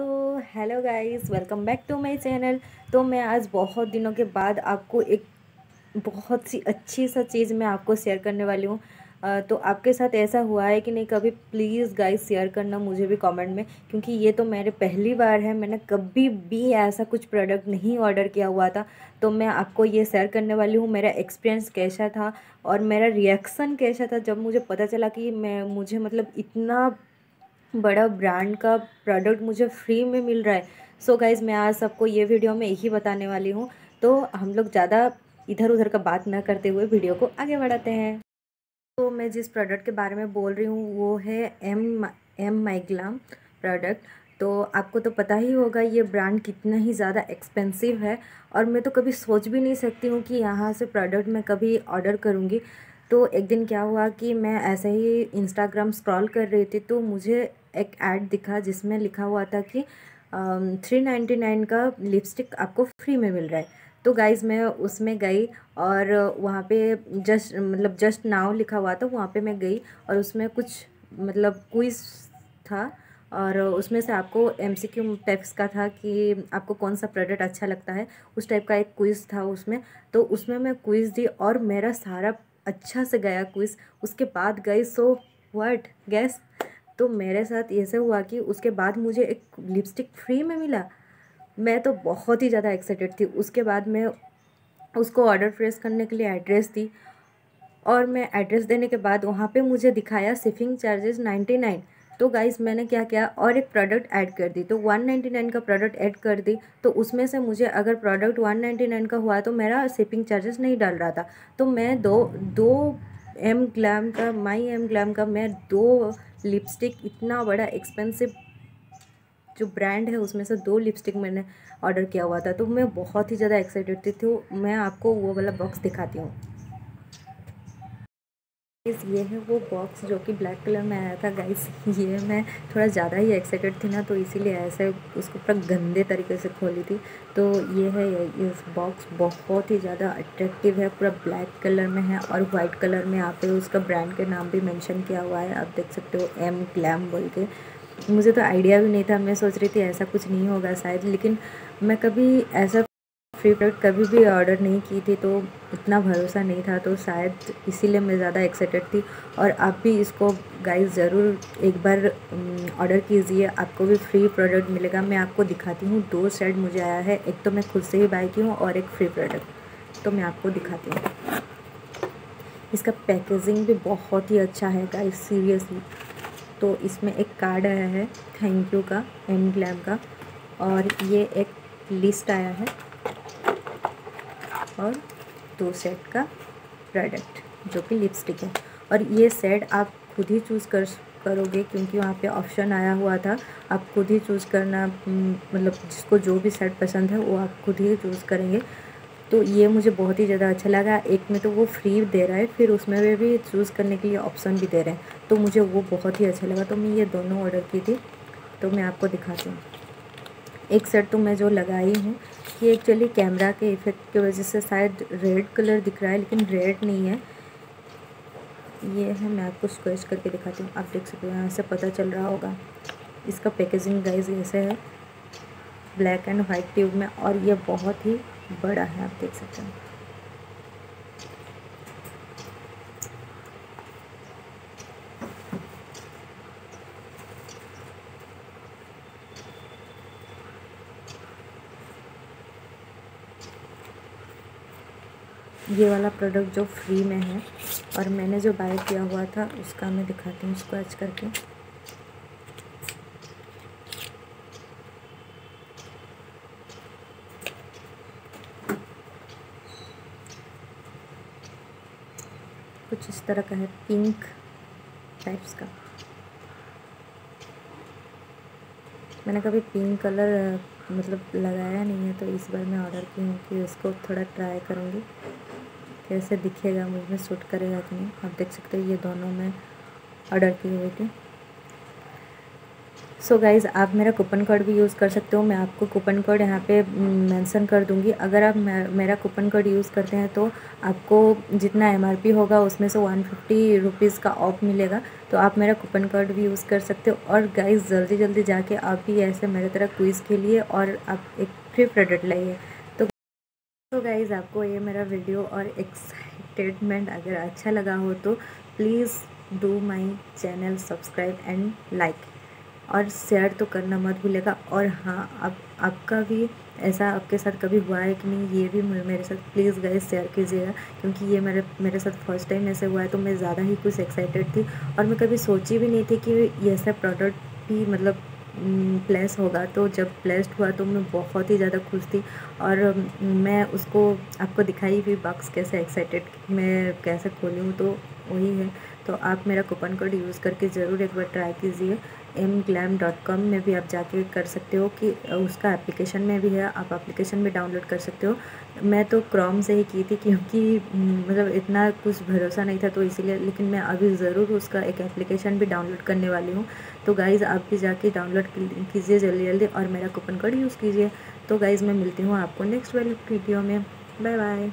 So hello guys, welcome back to my channel. तो मैं आज बहुत दिनों के बाद आपको एक बहुत सी अच्छी सा चीज़ मैं आपको शेयर करने वाली हूँ। तो आपके साथ ऐसा हुआ है कि नहीं, कभी प्लीज़ गाइस शेयर करना मुझे भी कमेंट में, क्योंकि ये तो मेरे पहली बार है, मैंने कभी भी ऐसा कुछ प्रोडक्ट नहीं ऑर्डर किया हुआ था। तो मैं आपको ये शेयर करने वाली हूँ, मेरा एक्सपीरियंस कैसा था और मेरा रिएक्शन कैसा था, जब मुझे पता चला कि मैं, मुझे मतलब इतना बड़ा ब्रांड का प्रोडक्ट मुझे फ्री में मिल रहा है। सो so गाइज़ मैं आज सबको ये वीडियो में यही बताने वाली हूँ। तो हम लोग ज़्यादा इधर उधर का बात ना करते हुए वीडियो को आगे बढ़ाते हैं। तो मैं जिस प्रोडक्ट के बारे में बोल रही हूँ, वो है एम एम माइग्लाम प्रोडक्ट तो आपको तो पता ही होगा, ये ब्रांड कितना ही ज़्यादा एक्सपेंसिव है। और मैं तो कभी सोच भी नहीं सकती हूँ कि यहाँ से प्रोडक्ट मैं कभी ऑर्डर करूँगी। तो एक दिन क्या हुआ कि मैं ऐसे ही इंस्टाग्राम स्क्रॉल कर रही थी तो मुझे एक ऐड दिखा जिसमें लिखा हुआ था कि थ्री नाइन्टी नाइन का लिपस्टिक आपको फ्री में मिल रहा है। तो गाइज़ मैं उसमें गई और वहाँ पे जस्ट मतलब जस्ट नाव लिखा हुआ था, वहाँ पे मैं गई और उसमें कुछ मतलब क्विज़ था और उसमें से आपको एम सी क्यू टाइप्स का था कि आपको कौन सा प्रोडक्ट अच्छा लगता है, उस टाइप का एक क्विज़ था उसमें। तो उसमें मैं क्विज़ दी और मेरा सारा अच्छा से गया क्विज़ उसके बाद गई सो व्हाट गैस तो मेरे साथ ऐसे हुआ कि उसके बाद मुझे एक लिपस्टिक फ्री में मिला। मैं तो बहुत ही ज़्यादा एक्साइटेड थी। उसके बाद मैं उसको ऑर्डर प्रेस करने के लिए एड्रेस दी और मैं एड्रेस देने के बाद वहाँ पे मुझे दिखाया शिपिंग चार्जेस नाइन्टी नाइन तो गाइज़ मैंने क्या किया? और एक प्रोडक्ट ऐड कर दी। तो वन नाइन्टी नाइन का प्रोडक्ट ऐड कर दी। तो उसमें से मुझे अगर प्रोडक्ट वन नाइन्टी नाइन का हुआ तो मेरा शिपिंग चार्जेस नहीं डाल रहा था। तो मैं दो दो एम ग्लैम का माई एम ग्लैम का मैं दो लिपस्टिक इतना बड़ा एक्सपेंसिव जो ब्रांड है, उसमें से दो लिपस्टिक मैंने ऑर्डर किया हुआ था। तो मैं बहुत ही ज़्यादा एक्साइटेड थी। तो मैं आपको वो वाला बॉक्स दिखाती हूँ। गाइस ये है वो बॉक्स जो कि ब्लैक कलर में आया था गाइस ये मैं थोड़ा ज़्यादा ही एक्साइटेड थी ना तो इसीलिए ऐसे उसको पूरा गंदे तरीके से खोली थी। तो ये है ये, इस बॉक्स बहुत ही ज़्यादा अट्रैक्टिव है, पूरा ब्लैक कलर में है और वाइट कलर में यहाँ पे उसका ब्रांड के नाम भी मेंशन किया हुआ है, आप देख सकते हो एम ग्लैम बोल के। मुझे तो आइडिया भी नहीं था, मैं सोच रही थी ऐसा कुछ नहीं होगा शायद, लेकिन मैं कभी ऐसा फ्री प्रोडक्ट कभी भी ऑर्डर नहीं की थी तो इतना भरोसा नहीं था तो शायद इसीलिए मैं ज़्यादा एक्साइटेड थी। और आप भी इसको गाइस ज़रूर एक बार ऑर्डर कीजिए, आपको भी फ्री प्रोडक्ट मिलेगा। मैं आपको दिखाती हूँ, दो सेट मुझे आया है, एक तो मैं खुद से ही बाई की हूँ और एक फ्री प्रोडक्ट तो मैं आपको दिखाती हूँ। इसका पैकेजिंग भी बहुत ही अच्छा है गाइस सीरियसली तो इसमें एक कार्ड आया है थैंक यू का एम ग्लैम का, और ये एक लिस्ट आया है। और दो सेट का प्रोडक्ट जो कि लिपस्टिक है। और ये सेट आप खुद ही चूज़ कर करोगे क्योंकि वहाँ पे ऑप्शन आया हुआ था। आप खुद ही चूज़ करना मतलब जिसको जो भी सेट पसंद है वो आप खुद ही चूज़ करेंगे। तो ये मुझे बहुत ही ज़्यादा अच्छा लगा। एक में तो वो फ्री दे रहा है फिर उसमें भी, भी चूज़ करने के लिए ऑप्शन भी दे रहे हैं। तो मुझे वो बहुत ही अच्छा लगा। तो मैं ये दोनों ऑर्डर की थी। तो मैं आपको दिखाती हूँ। एक सेट तो मैं जो लगाई हूँ, ये एक्चुअली कैमरा के इफ़ेक्ट की वजह से शायद रेड कलर दिख रहा है, लेकिन रेड नहीं है। ये है, मैं आपको स्क्वेच करके दिखाती हूँ। आप देख सकते हो, यहाँ से पता चल रहा होगा। इसका पैकेजिंग गाइज़ ऐसे है ब्लैक एंड वाइट ट्यूब में, और ये बहुत ही बड़ा है, आप देख सकते हैं। ये वाला प्रोडक्ट जो फ्री में है और मैंने जो बाय किया हुआ था, उसका मैं दिखाती हूँ उसको एच करके। कुछ इस तरह का है पिंक टाइप्स का। मैंने कभी पिंक कलर मतलब लगाया नहीं है तो इस बार मैं ऑर्डर की हूँ कि उसको थोड़ा ट्राई करूँगी। कैसे दिखेगा मुझमें सूट करेगा कि नहीं? आप देख सकते हो, ये दोनों मैं ऑर्डर की हुई थी। सो so गाइज़ आप मेरा कूपन कोड भी यूज़ कर सकते हो। मैं आपको कूपन कोड यहाँ पे मेंशन कर दूँगी। अगर आप मेरा कूपन कोड यूज़ करते हैं तो आपको जितना एमआरपी होगा, उसमें से वन फिफ्टी रुपीज़ का ऑफ़ मिलेगा। तो आप मेरा कूपन कोड भी यूज़ कर सकते हो। और गाइज़ जल्दी जल्दी जाके आप भी ऐसे मेरे तरह क्विज़ के लिए और आप एक फ्री प्रोडक्ट लाइए। तो गाइज़ आपको ये मेरा वीडियो और एक्साइटेडमेंट अगर अच्छा लगा हो तो please do my channel subscribe and like और शेयर तो करना मत भूलेगा और हाँ अब आपका भी ऐसा आपके साथ कभी हुआ है कि नहीं, ये भी मेरे साथ प्लीज़ गए शेयर कीजिएगा। क्योंकि ये मेरे मेरे साथ फ़र्स्ट टाइम ऐसे हुआ है तो मैं ज़्यादा ही कुछ एक्साइटेड थी। और मैं कभी सोची भी नहीं थी कि ये ऐसा प्रोडक्ट भी मतलब प्लेस होगा। तो जब प्लेस्ड हुआ तो मैं बहुत ही ज़्यादा खुश थी और मैं उसको, आपको दिखाई भी बॉक्स कैसे एक्साइटेड मैं कैसे खोली हूँ तो वही है। तो आप मेरा कूपन कोड यूज़ करके ज़रूर एक बार ट्राई कीजिए। एम ग्लैम डॉट कॉम में भी आप जाके कर सकते हो कि उसका एप्लीकेशन में भी है, आप एप्लीकेशन भी डाउनलोड कर सकते हो। मैं तो क्रोम से ही की थी क्योंकि मतलब इतना कुछ भरोसा नहीं था तो इसीलिए, लेकिन मैं अभी ज़रूर उसका एक एप्लीकेशन भी डाउनलोड करने वाली हूँ। तो गाइज़ आप भी जाके डाउनलोड कीजिए जल्दी जल्दी और मेरा कूपन कोड यूज़ कीजिए। तो गाइज़ मैं मिलती हूँ आपको नेक्स्ट वाली वीडियो में। Bye bye